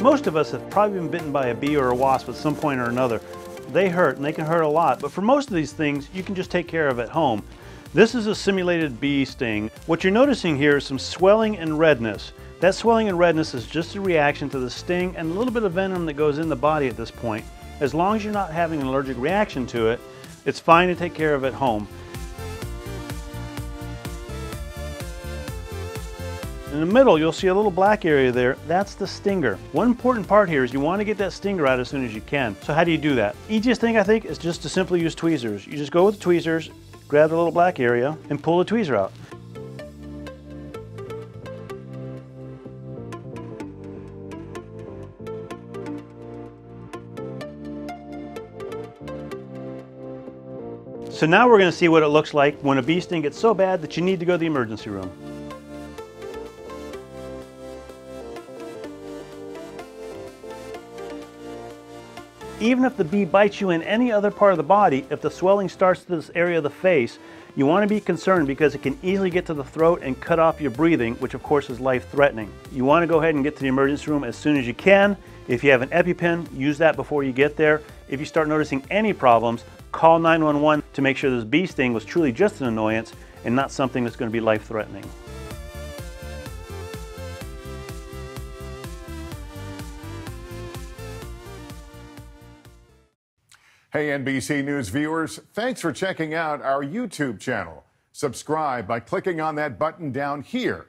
Most of us have probably been bitten by a bee or a wasp at some point or another. They hurt and they can hurt a lot, but for most of these things, you can just take care of at home. This is a simulated bee sting. What you're noticing here is some swelling and redness. That swelling and redness is just a reaction to the sting and a little bit of venom that goes in the body at this point. As long as you're not having an allergic reaction to it, it's fine to take care of at home. In the middle, you'll see a little black area there. That's the stinger. One important part here is you want to get that stinger out as soon as you can. So how do you do that? Easiest thing I think is just to simply use tweezers. You just go with the tweezers, grab the little black area, and pull the tweezer out. So now we're going to see what it looks like when a bee sting gets so bad that you need to go to the emergency room. Even if the bee bites you in any other part of the body, if the swelling starts to this area of the face, you want to be concerned because it can easily get to the throat and cut off your breathing, which of course is life-threatening. You want to go ahead and get to the emergency room as soon as you can. If you have an EpiPen, use that before you get there. If you start noticing any problems, call 911 to make sure this bee sting was truly just an annoyance and not something that's going to be life-threatening. Hey, NBC News viewers, thanks for checking out our YouTube channel. Subscribe by clicking on that button down here